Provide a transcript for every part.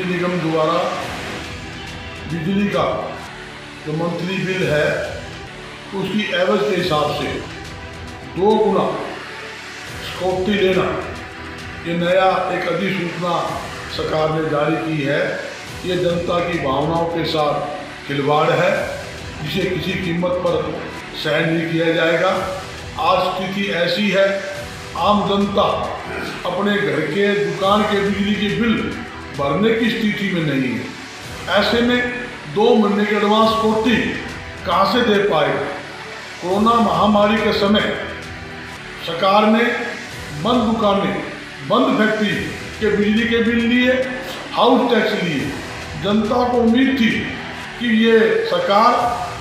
बिजली निगम द्वारा बिजली का जो मंथली बिल है, उसकी एवज के हिसाब से दो गुना स्कॉटी लेना, ये नया एक अधिसूचना सरकार ने जारी की है। ये जनता की भावनाओं के साथ खिलवाड़ है, जिसे किसी कीमत पर सहन नहीं किया जाएगा। आज स्थिति ऐसी है, आम जनता अपने घर के, दुकान के बिजली के बिल भरने की स्थिति में नहीं है। ऐसे में दो महीने के एडवांस कोटी कहाँ से दे पाए? कोरोना महामारी के समय सरकार ने बंद दुकानें, बंद फैक्ट्री के बिजली के बिल लिए हाउस टैक्स लिए। जनता को उम्मीद थी कि ये सरकार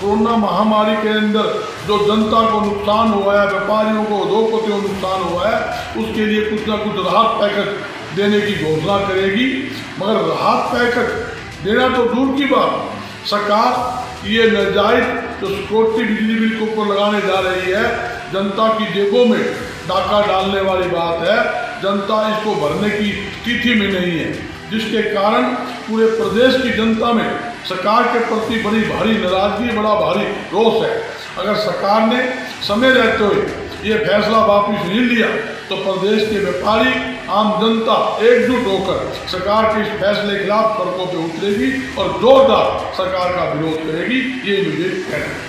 कोरोना महामारी के अंदर जो जनता को नुकसान हुआ है, व्यापारियों को उद्योगपतियों को नुकसान हुआ है, उसके लिए कुछ ना कुछ राहत पैकेज देने की घोषणा करेगी, मगर राहत पैकेज देना तो दूर की बात। सरकार ये नाजायज जो सिक्योरिटी बिजली बिल के ऊपर लगाने जा रही है, जनता की जेबों में डाका डालने वाली बात है। जनता इसको भरने की तिथि में नहीं है, जिसके कारण पूरे प्रदेश की जनता में सरकार के प्रति बड़ी भारी नाराज़गी, बड़ा भारी रोष है। अगर सरकार ने समय रहते हुए ये फैसला वापिस नहीं लिया तो प्रदेश के व्यापारी, आम जनता एकजुट होकर सरकार के इस फैसले के खिलाफ सड़कों पर उतरेगी और जोरदार सरकार का विरोध करेगी, ये मुझे कहना है।